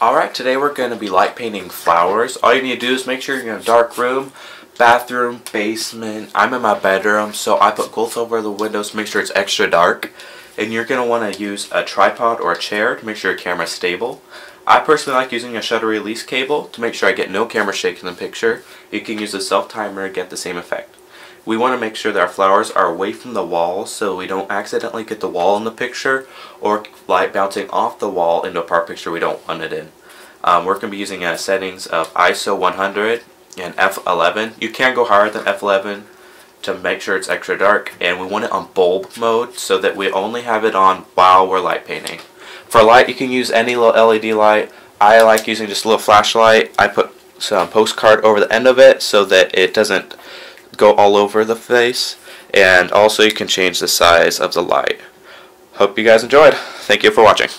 Alright, today we're going to be light painting flowers. All you need to do is make sure you're in a dark room, bathroom, basement. I'm in my bedroom, so I put quilts over the windows to make sure it's extra dark. And you're going to want to use a tripod or a chair to make sure your camera's stable. I personally like using a shutter release cable to make sure I get no camera shake in the picture. You can use a self timer to get the same effect. We want to make sure that our flowers are away from the wall so we don't accidentally get the wall in the picture or light bouncing off the wall into a part picture we don't want it in. Um, we're going to be using uh, settings of ISO 100 and F11. You can go higher than F11 to make sure it's extra dark and we want it on bulb mode so that we only have it on while we're light painting. For light you can use any little LED light. I like using just a little flashlight. I put some postcard over the end of it so that it doesn't go all over the face and also you can change the size of the light. Hope you guys enjoyed. Thank you for watching.